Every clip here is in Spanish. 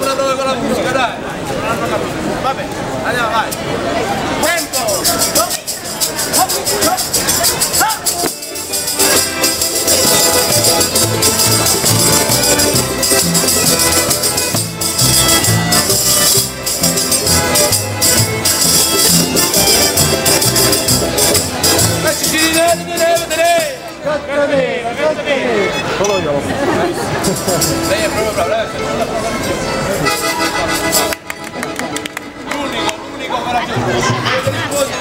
una prova con la. Tempo! Solo io.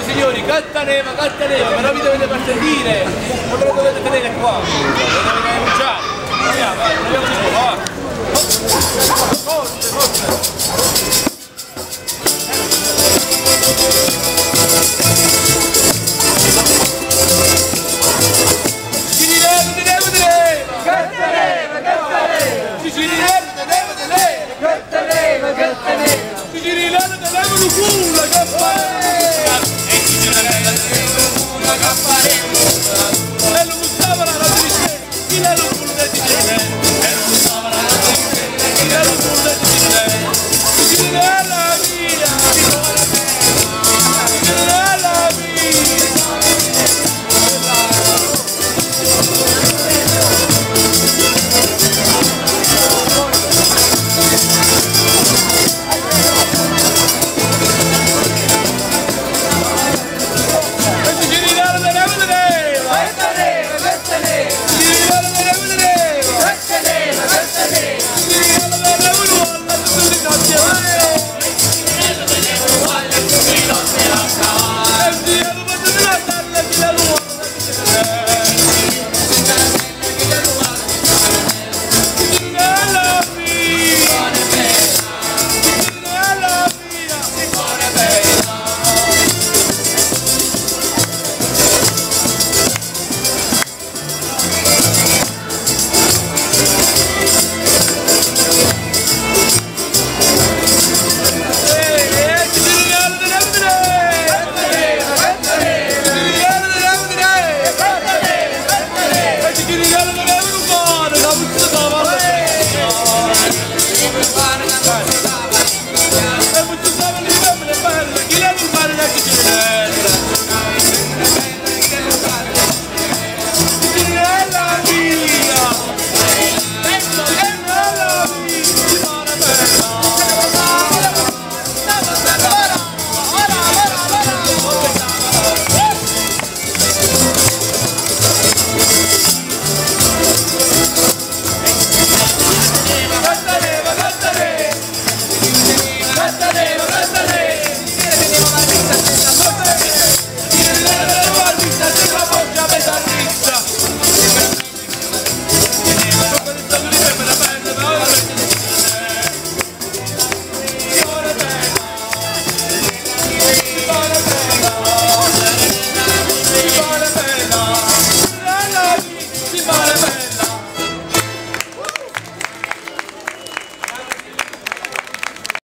Signori, Cattaneva, Cattaneva, però vi dovete far sentire. Non ve lo dovete tenere qua. Lo dovete denunciare. Andiamo, vai, proviamo di nuovo, va.